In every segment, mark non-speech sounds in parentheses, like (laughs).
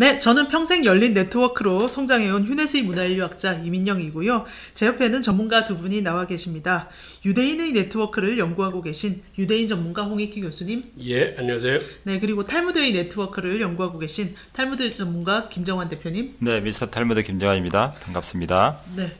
네, 저는 평생 열린 네트워크로 성장해온 휴넷의 문화인류학자 이민영이고요. 제 옆에는 전문가 두 분이 나와 계십니다. 유대인의 네트워크를 연구하고 계신 유대인 전문가 홍익희 교수님. 예, 안녕하세요. 네, 그리고 탈무드의 네트워크를 연구하고 계신 탈무드 전문가 김정환 대표님. 네, 미스터 탈무드 김정환입니다. 반갑습니다. 네.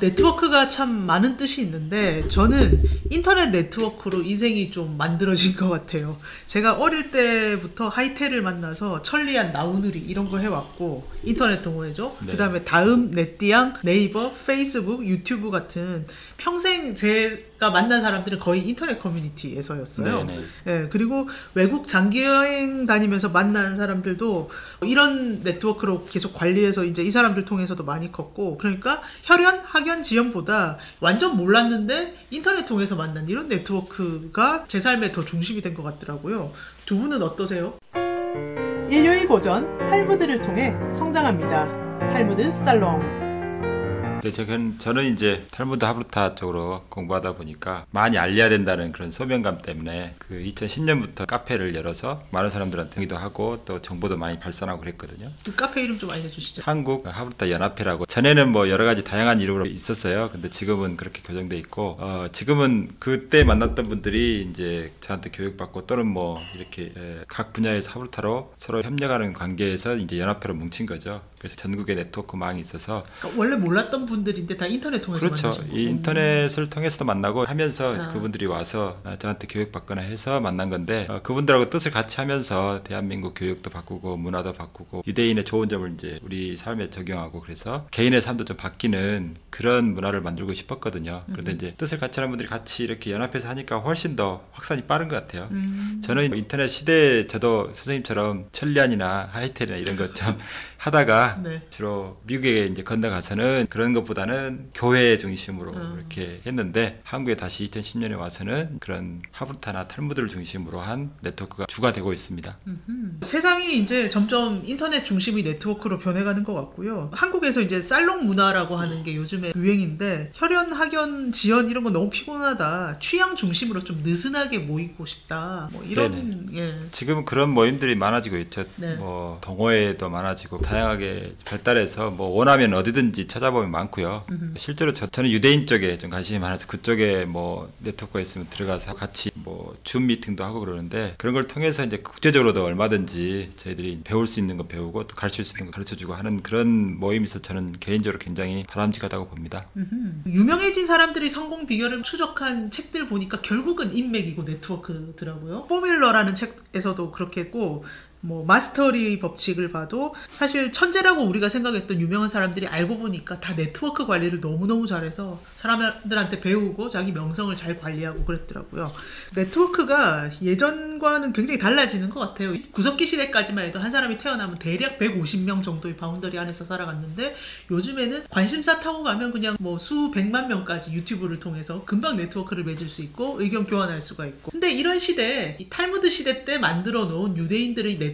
네트워크가 참 많은 뜻이 있는데 저는 인터넷 네트워크로 인생이 좀 만들어진 것 같아요. 제가 어릴 때부터 하이텔을 만나서 천리안 나우누리 이런 거 해왔고 인터넷 동호회죠. 네. 그다음에 다음 네띠양, 네이버, 페이스북, 유튜브 같은 평생 제가 만난 사람들은 거의 인터넷 커뮤니티에서였어요. 네, 네. 네, 그리고 외국 장기 여행 다니면서 만난 사람들도 이런 네트워크로 계속 관리해서 이제 이 사람들 통해서도 많이 컸고 그러니까 혈연, 학연, 지연보다 완전 몰랐는데 인터넷 통해서 만난 이런 네트워크가 제 삶의 더 중심이 된 것 같더라고요. 두 분은 어떠세요? 인류의 고전 탈무드를 통해 성장합니다. 탈무드 살롱 네, 저는, 저는 이제 탈무드 하브르타 쪽으로 공부하다 보니까 많이 알려야 된다는 그런 소명감 때문에 그 2010년부터 카페를 열어서 많은 사람들한테 등기도 하고 또 정보도 많이 발산하고 그랬거든요. 그 카페 이름 좀 알려주시죠. 한국 하브르타 연합회라고 전에는 뭐 여러 가지 다양한 이름으로 있었어요. 근데 지금은 그렇게 교정돼 있고 어, 지금은 그때 만났던 분들이 이제 저한테 교육받고 또는 뭐 이렇게 각 분야에서 하브르타로 서로 협력하는 관계에서 이제 연합회로 뭉친 거죠. 그래서 전국에 네트워크망이 있어서 그러니까 원래 몰랐던 분들인데 다 인터넷 통해서 그렇죠. 이 인터넷을 통해서도 만나고 하면서 아. 그분들이 와서 저한테 교육받거나 해서 만난 건데 어, 그분들하고 뜻을 같이 하면서 대한민국 교육도 바꾸고 문화도 바꾸고 유대인의 좋은 점을 이제 우리 삶에 적용하고 그래서 개인의 삶도 좀 바뀌는 그런 문화를 만들고 싶었거든요. 그런데 음. 이제 뜻을 같이 하는 분들이 같이 이렇게 연합해서 하니까 훨씬 더 확산이 빠른 것 같아요. 음. 저는 인터넷 시대에 저도 선생님처럼 천리안이나 하이텔이나 이런 것 좀 (laughs) 하다가 네. 주로 미국에 이제 건너가서는 그런 것보다는 교회 중심으로 음. 이렇게 했는데 한국에 다시 2010년에 와서는 그런 하브르타나 탈무드를 중심으로 한 네트워크가 주가 되고 있습니다. 음흠. 세상이 이제 점점 인터넷 중심의 네트워크로 변해가는 것 같고요. 한국에서 이제 살롱 문화라고 하는 게 요즘에 유행인데 혈연, 학연, 지연 이런 거 너무 피곤하다. 취향 중심으로 좀 느슨하게 모이고 싶다. 뭐 이런 예. 지금 그런 모임들이 많아지고 있죠. 네. 뭐 동호회도 많아지고 다양하게 발달해서 뭐 원하면 어디든지 찾아보면 많고요. 음흠. 실제로 저, 저는 유대인 쪽에 좀 관심이 많아서 그쪽에 뭐 네트워크가 있으면 들어가서 같이 뭐 줌 미팅도 하고 그러는데 그런 걸 통해서 이제 국제적으로도 얼마든지 저희들이 배울 수 있는 거 배우고 또 가르칠 수 있는 거 가르쳐주고 하는 그런 있어 저는 개인적으로 굉장히 바람직하다고 봅니다. 음흠. 유명해진 사람들이 성공 비결을 추적한 책들 보니까 결국은 인맥이고 네트워크더라고요. 포뮬러라는 책에서도 그렇게 했고 뭐 마스터리 법칙을 봐도 사실 천재라고 우리가 생각했던 유명한 사람들이 알고 보니까 다 네트워크 관리를 너무너무 잘해서 사람들한테 배우고 자기 명성을 잘 관리하고 그랬더라고요. 네트워크가 예전과는 굉장히 달라지는 것 같아요. 구석기 시대까지만 해도 한 사람이 태어나면 대략 150명 정도의 boundary 안에서 살아갔는데 요즘에는 관심사 타고 가면 그냥 뭐 수백만 명까지 유튜브를 통해서 금방 네트워크를 맺을 수 있고 의견 교환할 수가 있고 근데 이런 시대 이 탈무드 시대 때 만들어 놓은 유대인들의 네트워크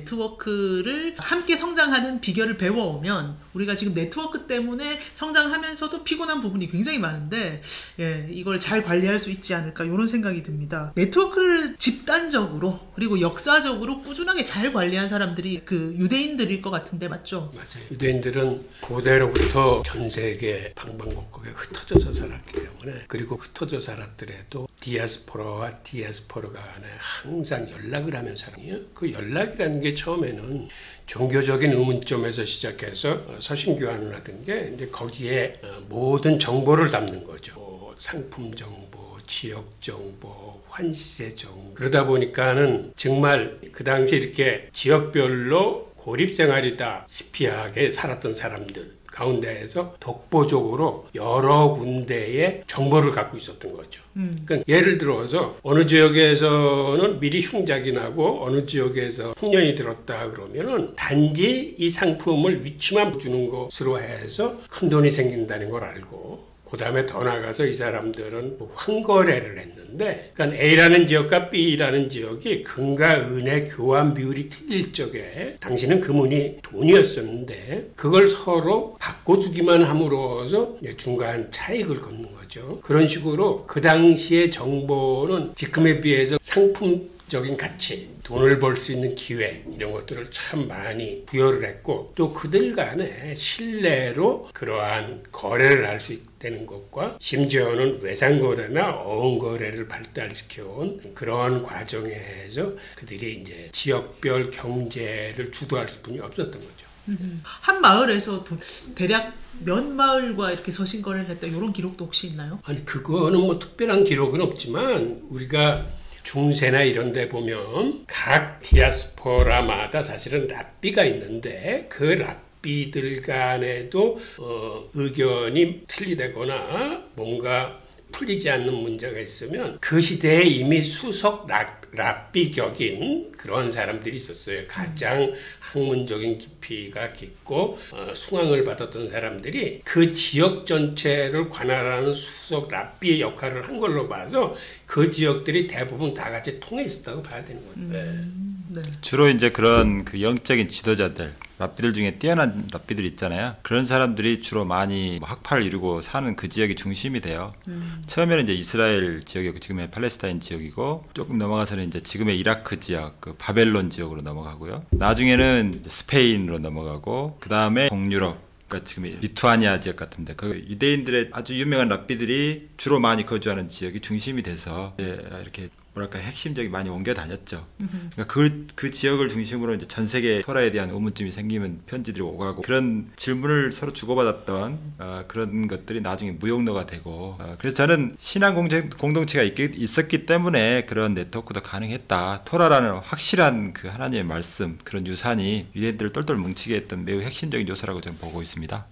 를 함께 성장하는 비결을 배워오면 우리가 지금 네트워크 때문에 성장하면서도 피곤한 부분이 굉장히 많은데 예, 이걸 잘 관리할 수 있지 않을까 이런 생각이 듭니다. 네트워크를 집단적으로 그리고 역사적으로 꾸준하게 잘 관리한 사람들이 그 유대인들일 것 같은데 맞죠? 맞아요. 유대인들은 고대로부터 전 세계 방방곡곡에 흩어져서 살았기 때문에 그리고 흩어져 살았더라도 디아스포라와 디아스포라 간에 항상 연락을 하면 살아요. 그 연락이라는 게 처음에는 종교적인 의문점에서 시작해서 서신 교환을 하던 게 이제 거기에 어, 모든 정보를 담는 거죠. 뭐 상품 정보, 지역 정보, 환시세 정보. 그러다 보니까는 정말 그 당시 이렇게 지역별로 고립 생활이다 시피하게 살았던 사람들 가운데에서 독보적으로 여러 군데의 정보를 갖고 있었던 거죠. 음. 그러니까 예를 들어서 어느 지역에서는 미리 흉작이 나고 어느 지역에서 풍년이 들었다 그러면은 단지 이 상품을 위치만 주는 것으로 해서 큰 돈이 생긴다는 걸 알고 그 다음에 더 나가서 이 사람들은 환거래를 했는데, 그러니까 A라는 지역과 B라는 지역이 금과 은의 교환 비율이 틀릴 적에 당시는 금은이 돈이었었는데 그걸 서로 바꿔주기만 함으로써 중간 차익을 걷는 거죠. 그런 식으로 그 당시의 정보는 지금에 비해서 상품 적인 가치, 돈을 벌 수 있는 기회 이런 것들을 참 많이 부여를 했고 또 그들 간에 신뢰로 그러한 거래를 할 수 있다는 것과 심지어는 외상 거래나 어음 거래를 발달시켜 온 그런 과정에서 그들이 이제 지역별 경제를 주도할 수뿐이 없었던 거죠. 한 마을에서 도- 대략 몇 마을과 이렇게 서신거래를 했다 이런 기록도 혹시 있나요? 아니 그거는 뭐 특별한 기록은 없지만 우리가 중세나 이런 데 보면 각 디아스포라마다 사실은 랍비가 있는데 그 랍비들 간에도 어, 의견이 틀리다거나 뭔가 풀리지 않는 문제가 있으면 그 시대에 이미 수석 랍, 랍비격인 그런 사람들이 있었어요. 가장 학문적인 깊이가 깊고 어, 숭앙을 받았던 사람들이 그 지역 전체를 관할하는 수석 랍비의 역할을 한 걸로 봐서 그 지역들이 대부분 다 같이 통해 있었다고 봐야 되는 거죠. 네. 네. 주로 이제 그런 그 영적인 지도자들, 랍비들 중에 뛰어난 랍비들 있잖아요. 그런 사람들이 주로 많이 뭐 학파를 이루고 사는 그 지역이 중심이 돼요. 처음에는 이제 이스라엘 지역이고 지금의 팔레스타인 지역이고 조금 넘어가서는 이제 지금의 이라크 지역, 그 바벨론 지역으로 넘어가고요. 나중에는 스페인으로 넘어가고 그 다음에 동유럽. 그러니까 지금 리투아니아 지역 같은데 그 유대인들의 아주 유명한 랍비들이 주로 많이 거주하는 지역이 중심이 돼서 예, 이렇게 뭐랄까 핵심적이 많이 옮겨 다녔죠. 그러니까 그, 그 지역을 중심으로 이제 전 세계 토라에 대한 의문점이 생기면 편지들이 오가고 그런 질문을 서로 주고받았던 어, 그런 것들이 나중에 무용로가 되고 어, 그래서 저는 신앙 공동, 공동체가 있, 있었기 때문에 그런 네트워크도 가능했다. 토라라는 확실한 그 하나님의 말씀 그런 유산이 유대인들을 똘똘 뭉치게 했던 매우 핵심적인 요소라고 저는 보고 있습니다.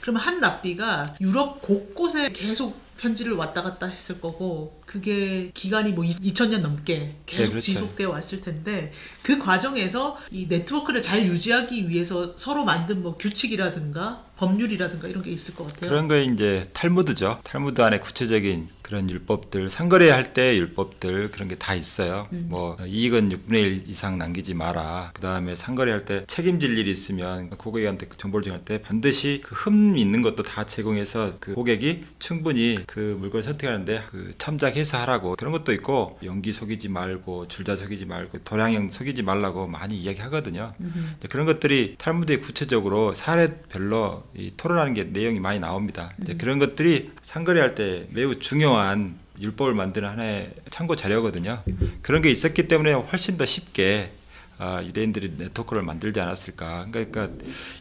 그러면 한 랍비가 유럽 곳곳에 계속 편지를 왔다 갔다 했을 거고 그게 기간이 뭐 2000년 넘게 계속 네, 그렇죠. 지속되어 왔을 텐데 그 과정에서 이 네트워크를 잘 유지하기 위해서 서로 만든 뭐 규칙이라든가 법률이라든가 이런 게 있을 것 같아요. 그런 거 이제 탈무드죠. 탈무드 안에 구체적인 그런 율법들, 상거래 할 때 율법들 그런 게 다 있어요. 뭐 이익은 6분의 1 이상 남기지 마라. 그 다음에 상거래 할 때 책임질 일이 있으면 고객한테 그 정보를 정할 때 반드시 그 흠 있는 것도 다 제공해서 그 고객이 충분히 그 물건을 선택하는데 그 참작해서 하라고 그런 것도 있고 연기 속이지 말고 줄자 속이지 말고 도량형 속이지 말라고 많이 이야기하거든요. 이제 그런 것들이 탈무드에 구체적으로 사례별로 이 토론하는 게 내용이 많이 나옵니다. 이제 그런 것들이 상거래할 때 매우 중요한 율법을 만드는 하나의 참고 자료거든요. 그런 게 있었기 때문에 훨씬 더 쉽게 아, 유대인들이 네트워크를 만들지 않았을까. 그러니까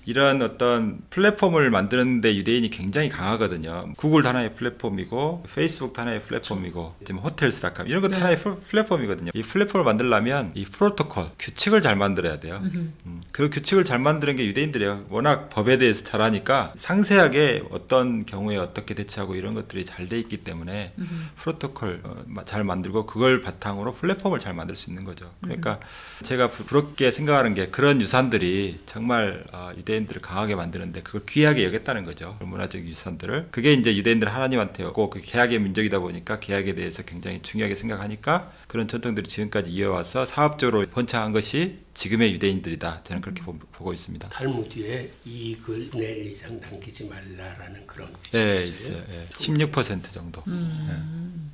이런 어떤 플랫폼을 만드는데 유대인이 굉장히 강하거든요. 구글도 하나의 플랫폼이고 페이스북도 하나의 플랫폼이고 지금 호텔스닷컴 이런 것도 네. 하나의 플- 플랫폼이거든요. 이 플랫폼을 만들려면 이 프로토콜 규칙을 잘 만들어야 돼요. 음, 그 규칙을 잘 만드는 게 유대인들이에요. 워낙 법에 대해서 잘 하니까 상세하게 어떤 경우에 어떻게 대처하고 이런 것들이 잘 돼 있기 때문에 프로토콜 어, 마- 잘 만들고 그걸 바탕으로 플랫폼을 잘 만들 수 있는 거죠. 그러니까 제가 부- 부럽게 생각하는 게 그런 유산들이 정말 어, 유대인들을 강하게 만드는데 그걸 귀하게 여겼다는 거죠. 문화적 유산들을 그게 이제 유대인들 하나님한테 오고 그 계약의 민족이다 보니까 계약에 대해서 굉장히 중요하게 생각하니까 그런 전통들이 지금까지 이어와서 사업적으로 번창한 것이 지금의 유대인들이다. 저는 그렇게 보, 보고 있습니다. 탈무드에 이익을 1 이상 남기지 말라라는 그런 네, 있어요. 예. 16% 정도.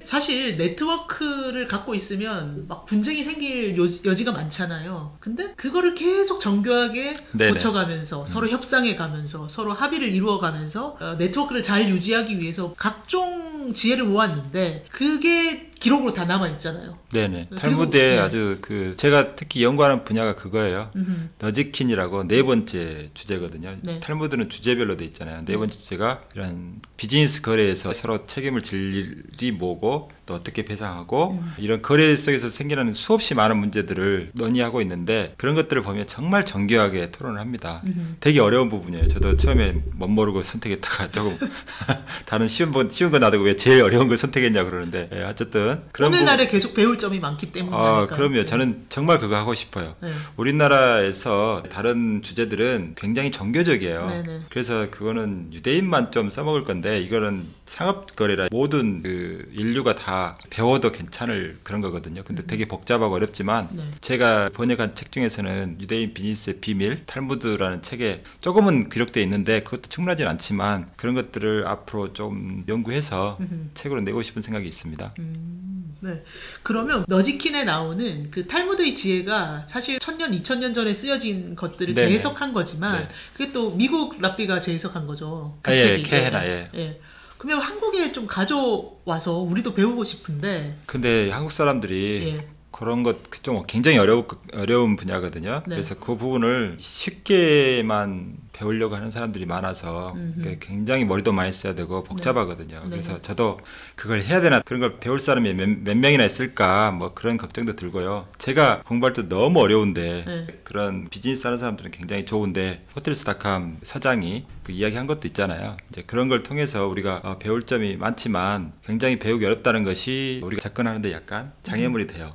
사실 네트워크를 갖고 있으면 막 분쟁이 생길 요- 여지 가 많잖아요. 근데 그거를 계속 정교하게 네네. 고쳐가면서 서로 협상해가면서 서로 합의를 이루어가면서 어, 네트워크를 잘 유지하기 위해서 각종 지혜를 모았는데 그게 기록으로 다 남아 있잖아요. 네네. 탈무드에 네. 아주 그 제가 특히 연구하는 분야가 그거예요. 너지킨이라고 네 번째 주제거든요. 네. 탈무드는 주제별로 돼 있잖아요. 네 번째 주제가 이런 비즈니스 거래에서 서로 책임을 질 일이 뭐고 또 어떻게 배상하고 이런 거래 속에서 생기는 수없이 많은 문제들을 논의하고 있는데 그런 것들을 보면 정말 정교하게 토론을 합니다. 되게 어려운 부분이에요. 저도 처음에 못 모르고 선택했다가 조금 (laughs) 다른 쉬운 분 쉬운 거 놔두고 왜 제일 어려운 걸 선택했냐 그러는데 예, 어쨌든 부분- 오늘날에 계속 배울 점이 많기 때문에. 아, 그럼요. 저는 정말 그거 하고 싶어요. 네. 우리나라에서 다른 주제들은 굉장히 정교적이에요. 네네. 그래서 그거는 유대인만 좀 써먹을 건데 이거는 상업 거래라 모든 그 인류가 다 배워도 괜찮을 그런 거거든요. 근데 되게 복잡하고 어렵지만 네. 제가 번역한 책 중에서는 유대인 비즈니스의 비밀 탈무드라는 책에 조금은 기록되어 있는데 그것도 충분하진 않지만 그런 것들을 앞으로 좀 연구해서 책으로 내고 싶은 생각이 있습니다. 음. 네. 그러면 너지킨에 나오는 그 탈무드의 지혜가 사실 천년, 이천년 전에 쓰여진 것들을 네네. 재해석한 거지만 네. 그게 또 미국 랍비가 재해석한 거죠. 그 아, 예, 책이. 케헤나, 예. 예. 그러면 한국에 좀 가져와서 우리도 배우고 싶은데 근데 한국 사람들이 예. 그런 것 좀 굉장히 어려운 어려운 분야거든요. 네. 그래서 그 부분을 쉽게만 배우려고 하는 사람들이 많아서 굉장히 머리도 많이 써야 되고 복잡하거든요. 네. 그래서 저도 그걸 해야 되나 그런 걸 배울 사람이 몇, 몇 명이나 있을까 뭐 그런 걱정도 들고요. 제가 공부할 때 너무 어려운데 네. 그런 비즈니스 하는 사람들은 굉장히 좋은데 호텔스닷컴 사장이 그 이야기한 것도 있잖아요. 이제 그런 걸 통해서 우리가 어, 배울 점이 많지만 굉장히 배우기 어렵다는 것이 우리가 접근하는데 약간 장애물이 돼요.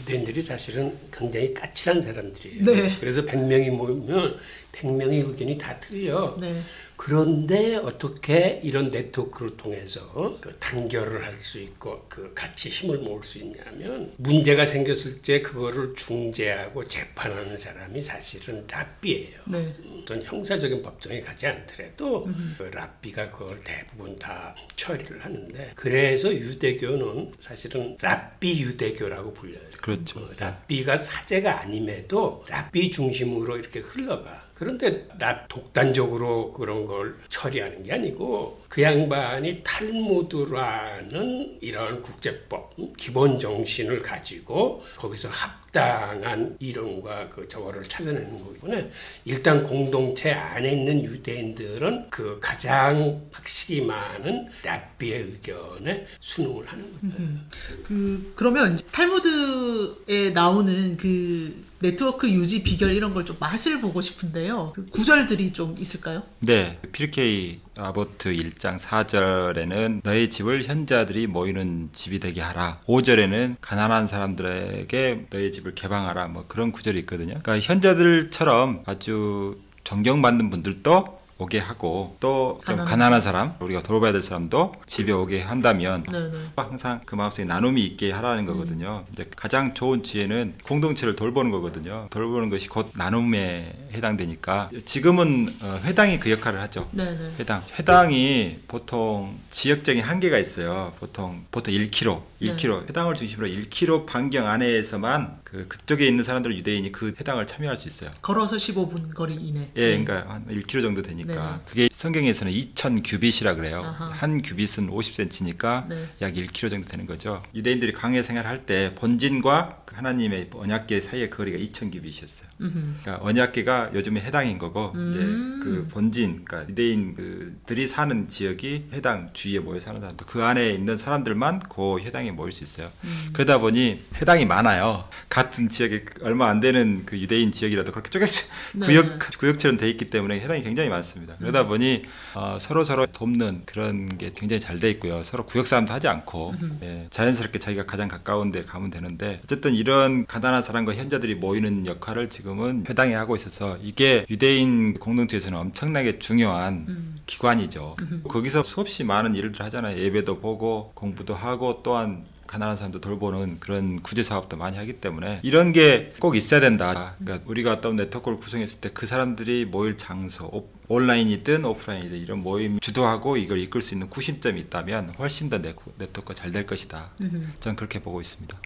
유대인들이 사실은 굉장히 까칠한 사람들이에요. 네. 그래서 100명이 모이면 100명의 의견이 다 틀려. 네. 그런데 어떻게 이런 네트워크를 통해서 그 단결을 할 수 있고 그 같이 힘을 모을 수 있냐면 문제가 생겼을 때 그거를 중재하고 재판하는 사람이 사실은 랍비예요. 네. 어떤 형사적인 법정에 가지 않더라도 그 랍비가 그걸 대부분 다 처리를 하는데 그래서 유대교는 사실은 랍비 유대교라고 불려요. 그렇죠. 어, 랍비가 사제가 아님에도 랍비 중심으로 이렇게 흘러가. 그런데 나 독단적으로 그런 걸 처리하는 게 아니고 그 양반이 탈무드라는 이런 국제법 음, 기본 정신을 가지고 거기서 합당한 이론과 그 저거를 찾아내는 때문에 일단 공동체 안에 있는 유대인들은 그 가장 확실히 많은 랍비의 의견에 순응을 하는 거예요. 그 그러면 탈무드에 나오는 그 네트워크 유지 비결 이런 걸 좀 맛을 보고 싶은데요. 그 구절들이 좀 있을까요? 네, 피르케이 아보트 1장 4절에는 너의 집을 현자들이 모이는 집이 되게 하라. 5절에는 가난한 사람들에게 너의 집을 개방하라. 뭐 그런 구절이 있거든요. 그러니까 현자들처럼 아주 존경받는 분들도 오게 하고 또 좀 가난한 사람, 우리가 돌봐야 될 사람도 집에 오게 한다면 네네. 항상 그 마음속에 나눔이 있게 하라는 거거든요. 이제 가장 좋은 지혜는 공동체를 돌보는 거거든요. 돌보는 것이 곧 나눔에 해당되니까 지금은 어, 회당이 그 역할을 하죠. 네네. 회당. 회당이 보통 지역적인 한계가 있어요. 보통 보통 1km, 1km 회당을 중심으로 1km 반경 안에서만 그 그쪽에 있는 사람들 유대인이 그 회당을 참여할 수 있어요. 걸어서 15분 거리 이내. 예, 그러니까 한 1km 정도 되니까 네네. 그게 성경에서는 2,000 규빗이라 그래요. 아하. 한 규빗은 50cm니까 네. 약 1km 정도 되는 거죠. 유대인들이 광야 생활할 때 본진과 그 하나님의 언약궤 사이의 거리가 2,000 규빗이었어요. 그러니까 언약궤가 요즘에 해당인 거고 음. 이제 그 본진, 그러니까 유대인들이 사는 지역이 해당 주위에 모여 사는 사람들 그 안에 있는 사람들만 그 해당에 모일 수 있어요. 음. 그러다 보니 해당이 많아요. 같은 지역에 얼마 안 되는 그 유대인 지역이라도 그렇게 쪼개 네. 구역 구역처럼 돼 있기 때문에 해당이 굉장히 많습니다. 그러다 보니 어, 서로 서로 돕는 그런 게 굉장히 잘 돼 있고요. 서로 구역 싸움도 하지 않고 예, 자연스럽게 자기가 가장 가까운 데 가면 되는데 어쨌든 이런 가난한 사람과 현자들이 모이는 역할을 지금은 회당이 하고 있어서 이게 유대인 공동체에서는 엄청나게 중요한 기관이죠. 거기서 수없이 많은 일들 하잖아요. 예배도 보고 공부도 하고 또한 가난한 사람도 돌보는 그런 구제 사업도 많이 하기 때문에 이런 게 꼭 있어야 된다. 그러니까 우리가 어떤 네트워크를 구성했을 때 그 사람들이 모일 장소, 오- 온라인이든 오프라인이든 이런 모임 주도하고 이걸 이끌 수 있는 구심점이 있다면 훨씬 더 네- 네트워크가 잘 될 것이다. 저는 그렇게 보고 있습니다.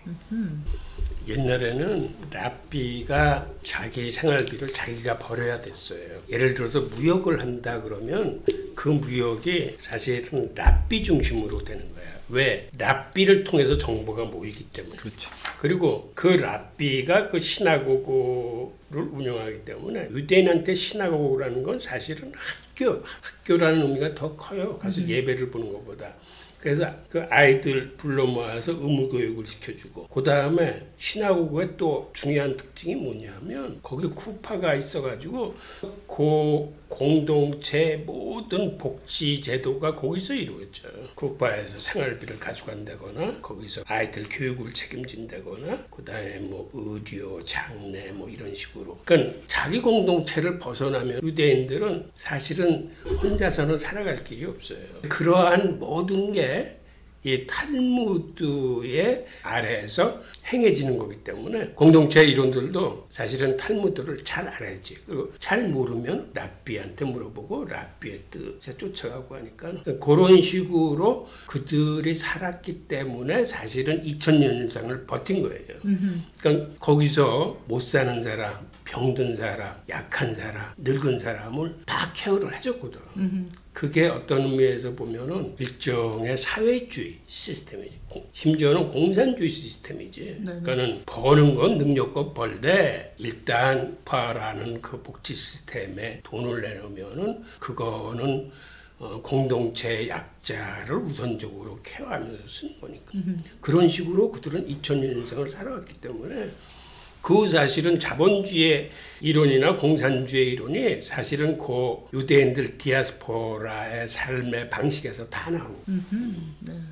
옛날에는 랍비가 자기 생활비를 자기가 벌어야 됐어요. 예를 들어서 무역을 한다 그러면 그 무역이 사실은 랍비 중심으로 되는 거야. 왜? 랍비를 통해서 정보가 모이기 때문에. 그렇죠. 그리고 그 랍비가 그 시나고고를 운영하기 때문에 유대인한테 시나고고라는 건 사실은 학교, 학교라는 의미가 더 커요. 가서 예배를 보는 것보다. 그래서 그 아이들 불러 모아서 의무 교육을 시켜주고 그 다음에 시나고고의 또 중요한 특징이 뭐냐면 거기 쿠파가 있어가지고 그 공동체 모든 복지 제도가 거기서 이루어져. 쿠파에서 생활비를 가져간다거나 거기서 아이들 교육을 책임진다거나 그다음에 뭐 의료, 장례 뭐 이런 식으로. 그러니까 자기 공동체를 벗어나면 유대인들은 사실은 혼자서는 살아갈 길이 없어요. 그러한 모든 게 이 탈무드의 아래에서 행해지는 거기 때문에 공동체 이론들도 사실은 탈무드를 잘 알아야지. 그리고 잘 모르면 랍비한테 물어보고 랍비의 뜻에 쫓아가고 하니까 그런 식으로 그들이 살았기 때문에 사실은 2000년 이상을 버틴 거예요. 그러니까 거기서 못 사는 사람, 병든 사람, 약한 사람, 늙은 사람을 다 케어를 해줬거든. 그게 어떤 의미에서 보면은 일종의 사회주의 시스템이지. 공- 심지어는 공산주의 시스템이지. 그러니까는 버는 건 능력껏 벌되 일단 파라는 그 복지 시스템에 돈을 내놓으면은 그거는 어, 공동체 약자를 우선적으로 케어하면서 쓰는 거니까. 그런 식으로 그들은 2000년 이상을 살아왔기 때문에 그 사실은 자본주의 이론이나 공산주의 이론이 사실은 그 유대인들 디아스포라의 삶의 방식에서 다 나온 거예요.